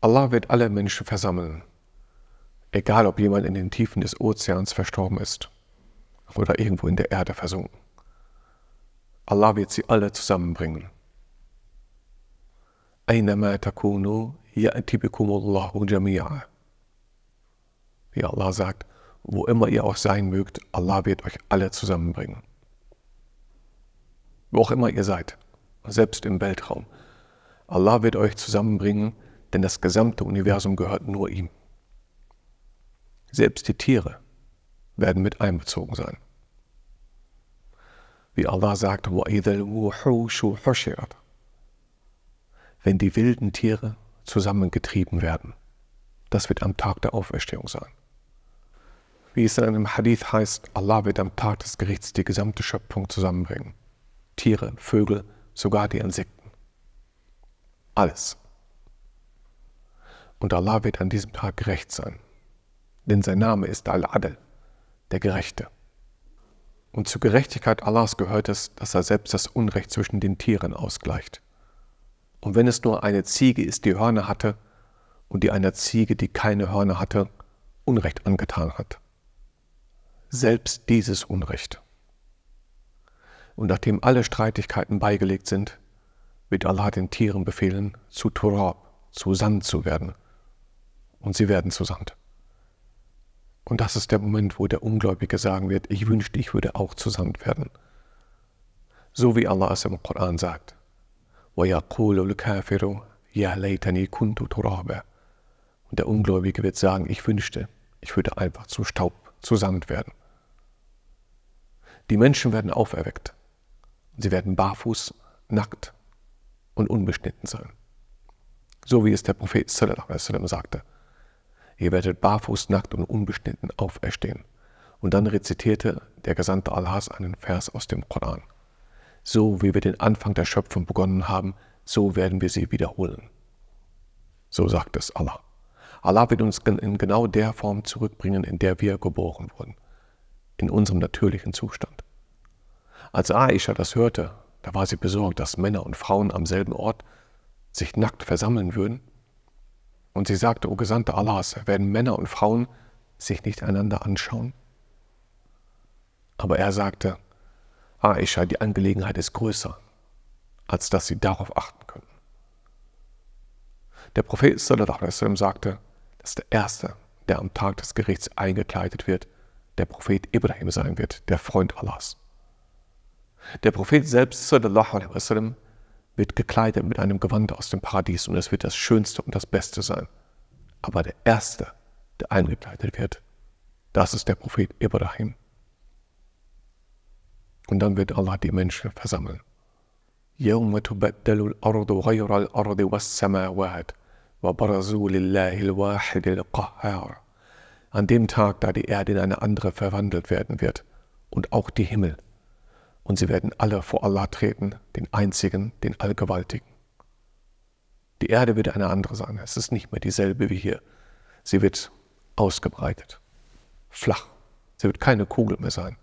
Allah wird alle Menschen versammeln, egal ob jemand in den Tiefen des Ozeans verstorben ist oder irgendwo in der Erde versunken. Allah wird sie alle zusammenbringen. أينما تكونوا يأتي بكم الله جميعا. Wie Allah sagt, wo immer ihr auch sein mögt, Allah wird euch alle zusammenbringen. Wo auch immer ihr seid, selbst im Weltraum. Allah wird euch zusammenbringen, denn das gesamte Universum gehört nur ihm. Selbst die Tiere werden mit einbezogen sein. Wie Allah sagt, wenn die wilden Tiere zusammengetrieben werden. Das wird am Tag der Auferstehung sein. Wie es in einem Hadith heißt, Allah wird am Tag des Gerichts die gesamte Schöpfung zusammenbringen. Tiere, Vögel, sogar die Insekten. Alles. Und Allah wird an diesem Tag gerecht sein. Denn sein Name ist Al-Adl, der Gerechte. Und zur Gerechtigkeit Allahs gehört es, dass er selbst das Unrecht zwischen den Tieren ausgleicht. Und wenn es nur eine Ziege ist, die Hörner hatte, und die einer Ziege, die keine Hörner hatte, Unrecht angetan hat. Selbst dieses Unrecht. Und nachdem alle Streitigkeiten beigelegt sind, wird Allah den Tieren befehlen, zu Turab, zu Sand zu werden und sie werden zu Sand. Und das ist der Moment, wo der Ungläubige sagen wird, ich wünschte, ich würde auch zu Sand werden. So wie Allah es im Koran sagt. Und der Ungläubige wird sagen, ich wünschte, ich würde einfach zu Staub, zu Sand werden. Die Menschen werden auferweckt. Sie werden barfuß, nackt und unbeschnitten sein. So wie es der Prophet sallallahu alaihi wasallam sagte. Ihr werdet barfuß, nackt und unbeschnitten auferstehen. Und dann rezitierte der Gesandte Allahs einen Vers aus dem Koran. So wie wir den Anfang der Schöpfung begonnen haben, so werden wir sie wiederholen. So sagt es Allah. Allah wird uns in genau der Form zurückbringen, in der wir geboren wurden, in unserem natürlichen Zustand. Als Aisha das hörte, da war sie besorgt, dass Männer und Frauen am selben Ort sich nackt versammeln würden. Und sie sagte, O Gesandte Allahs, werden Männer und Frauen sich nicht einander anschauen? Aber er sagte, Aisha, die Angelegenheit ist größer, als dass sie darauf achten können. Der Prophet sallam, sagte, dass der Erste, der am Tag des Gerichts eingekleidet wird, der Prophet Ibrahim sein wird, der Freund Allahs. Der Prophet selbst sallam, wird gekleidet mit einem Gewand aus dem Paradies und es wird das Schönste und das Beste sein. Aber der Erste, der eingekleidet wird, das ist der Prophet Ibrahim. Und dann wird Allah die Menschen versammeln. يوم تبدل الأرض غير الأرض والسماوات وبرزوا لله الواحد القهار. An dem Tag, da die Erde in eine andere verwandelt werden wird und auch die Himmel. und sie werden alle vor Allah treten, den Einzigen, den Allgewaltigen. Die Erde wird eine andere sein. Es ist nicht mehr dieselbe wie hier. Sie wird ausgebreitet, flach. Sie wird keine Kugel mehr sein.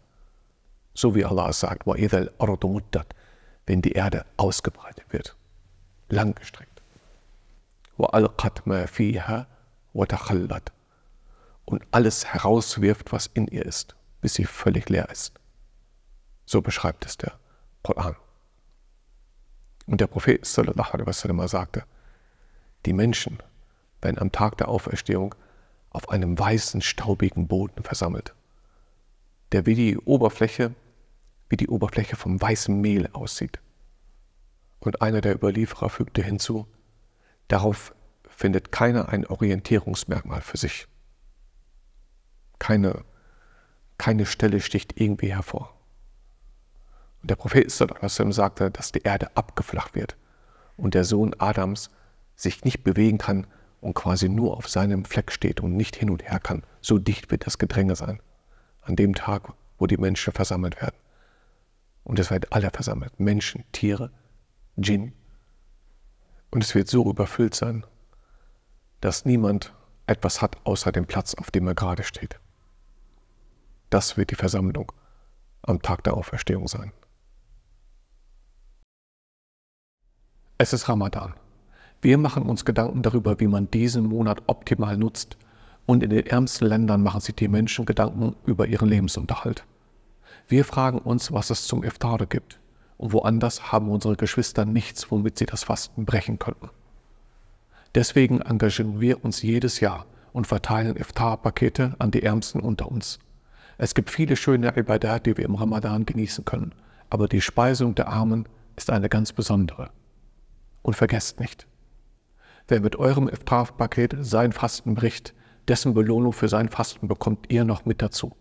So wie Allah sagt, wenn die Erde ausgebreitet wird, langgestreckt. Und alles herauswirft, was in ihr ist, bis sie völlig leer ist. So beschreibt es der Koran. Und der Prophet wasallam sagte, die Menschen werden am Tag der Auferstehung auf einem weißen, staubigen Boden versammelt, der wie die Oberfläche wie die Oberfläche vom weißen Mehl aussieht. Und einer der Überlieferer fügte hinzu, darauf findet keiner ein Orientierungsmerkmal für sich. Keine, keine Stelle sticht irgendwie hervor. Und der Prophet sagte, dass die Erde abgeflacht wird und der Sohn Adams sich nicht bewegen kann und quasi nur auf seinem Fleck steht und nicht hin und her kann. So dicht wird das Gedränge sein, an dem Tag, wo die Menschen versammelt werden. Und es werden alle versammelt. Menschen, Tiere, Djinn. Und es wird so überfüllt sein, dass niemand etwas hat außer dem Platz, auf dem er gerade steht. Das wird die Versammlung am Tag der Auferstehung sein. Es ist Ramadan. Wir machen uns Gedanken darüber, wie man diesen Monat optimal nutzt. Und in den ärmsten Ländern machen sich die Menschen Gedanken über ihren Lebensunterhalt. Wir fragen uns, was es zum Iftare gibt. Und woanders haben unsere Geschwister nichts, womit sie das Fasten brechen könnten. Deswegen engagieren wir uns jedes Jahr und verteilen Iftar-Pakete an die Ärmsten unter uns. Es gibt viele schöne Ibadat, die wir im Ramadan genießen können, aber die Speisung der Armen ist eine ganz besondere. Und vergesst nicht, wer mit eurem Iftar-Paket sein Fasten bricht, dessen Belohnung für sein Fasten bekommt ihr noch mit dazu.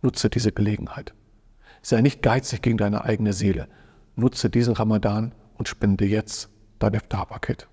Nutze diese Gelegenheit. Sei nicht geizig gegen deine eigene Seele. Nutze diesen Ramadan und spende jetzt dein Iftar-Paket.